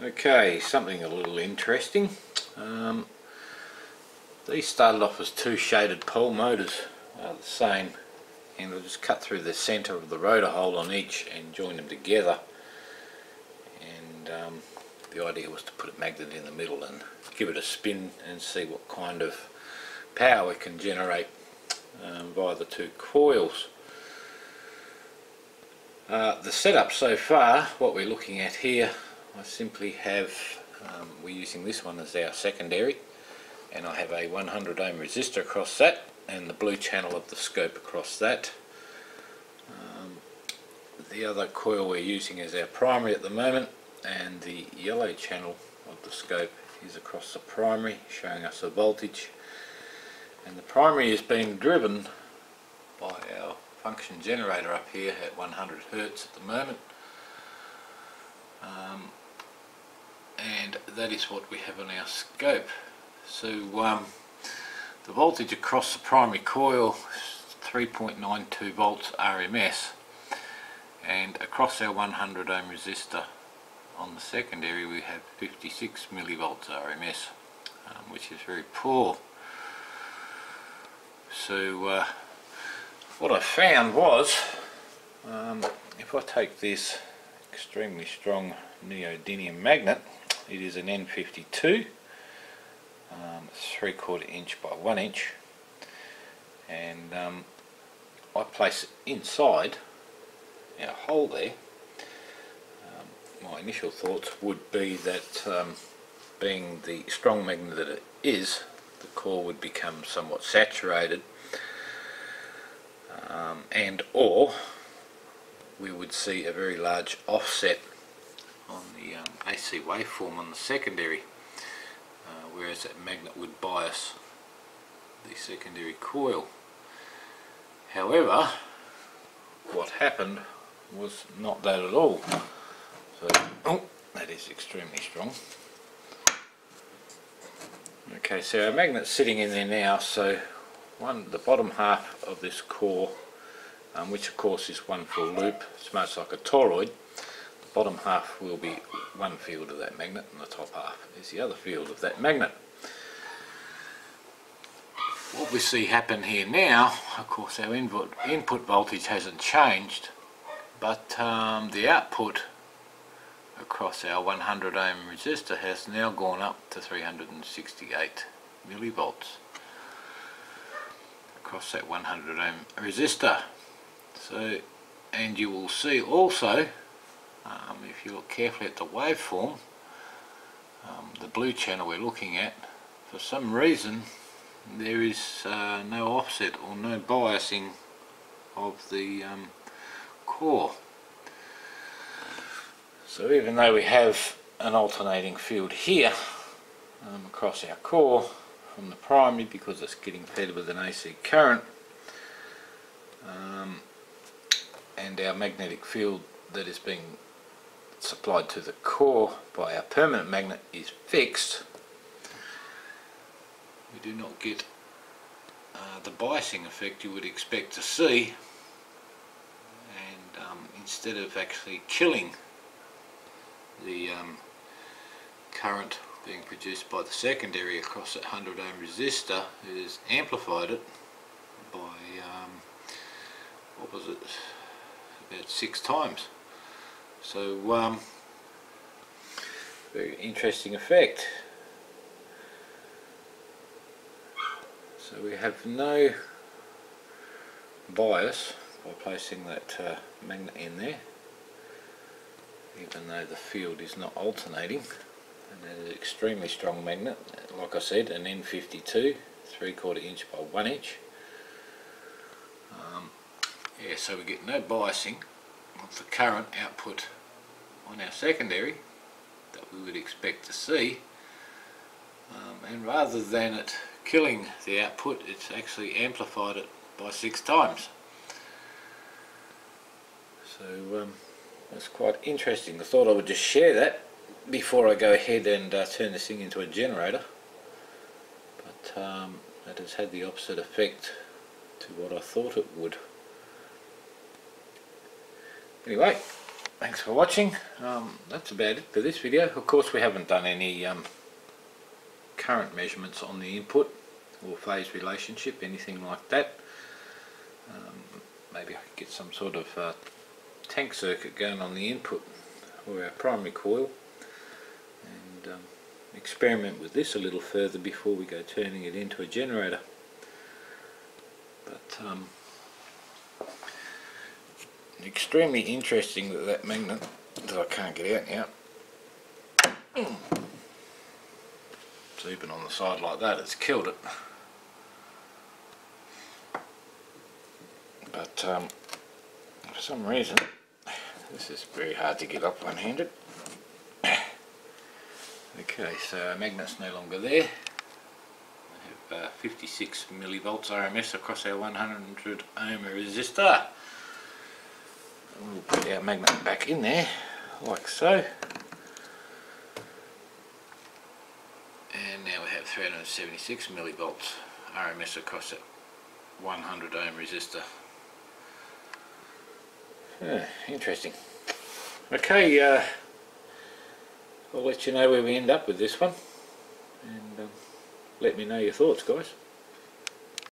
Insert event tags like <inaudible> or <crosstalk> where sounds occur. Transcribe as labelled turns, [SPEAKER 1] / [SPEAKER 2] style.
[SPEAKER 1] Okay, something a little interesting. Um, these started off as two shaded pole motors, uh, the same, and we'll just cut through the centre of the rotor hole on each and join them together. And um, the idea was to put a magnet in the middle and give it a spin and see what kind of power it can generate um, via the two coils. Uh, the setup so far, what we're looking at here, I simply have, um, we're using this one as our secondary and I have a 100 ohm resistor across that and the blue channel of the scope across that. Um, the other coil we're using is our primary at the moment and the yellow channel of the scope is across the primary showing us the voltage and the primary is being driven by our function generator up here at 100 Hertz at the moment um, that is what we have on our scope. So um, the voltage across the primary coil is 3.92 volts RMS and across our 100 ohm resistor on the secondary we have 56 millivolts RMS um, which is very poor. So uh, what I found was um, if I take this extremely strong neodymium magnet it is an N52 um, 3 quarter inch by 1 inch. And um, I place it inside in a hole there. My initial thoughts would be that um, being the strong magnet that it is, the core would become somewhat saturated. Um, and or we would see a very large offset waveform on the secondary uh, whereas that magnet would bias the secondary coil. However, what happened was not that at all. So, oh, that is extremely strong. Okay, so our magnet's sitting in there now, so one, the bottom half of this core, um, which of course is one full loop, it's much like a toroid, bottom half will be one field of that magnet and the top half is the other field of that magnet. What we see happen here now, of course our input, input voltage hasn't changed, but um, the output across our 100 ohm resistor has now gone up to 368 millivolts across that 100 ohm resistor so and you will see also um, if you look carefully at the waveform um, the blue channel we're looking at for some reason there is uh, no offset or no biasing of the um, core. So even though we have an alternating field here um, across our core from the primary because it's getting fed with an AC current um, and our magnetic field that is being supplied to the core by our permanent magnet is fixed. We do not get uh, the biasing effect you would expect to see. And um, instead of actually killing the um, current being produced by the secondary across that 100 ohm resistor it has amplified it by um, what was it? About six times so um, very interesting effect. So we have no bias by placing that uh, magnet in there even though the field is not alternating. And that is an extremely strong magnet like I said an N52 3 quarter inch by 1 inch. Um, yeah so we get no biasing of the current output on our secondary that we would expect to see um, and rather than it killing the output it's actually amplified it by six times so um, that's quite interesting. I thought I would just share that before I go ahead and uh, turn this thing into a generator. But um, it has had the opposite effect to what I thought it would. Anyway, thanks for watching. Um, that's about it for this video. Of course we haven't done any um, current measurements on the input or phase relationship, anything like that. Um, maybe I could get some sort of uh, tank circuit going on the input or our primary coil and um, experiment with this a little further before we go turning it into a generator. But um, extremely interesting that that magnet that I can't get out now. It's even on the side like that it's killed it. But um, for some reason this is very hard to get up one-handed. <coughs> Okay so our magnet's no longer there. We have uh, 56 millivolts RMS across our 100 ohm resistor We'll put our magnet back in there, like so. And now we have 376 millivolts RMS across that 100 ohm resistor. Yeah, interesting. Okay, uh, I'll let you know where we end up with this one. And um, let me know your thoughts, guys.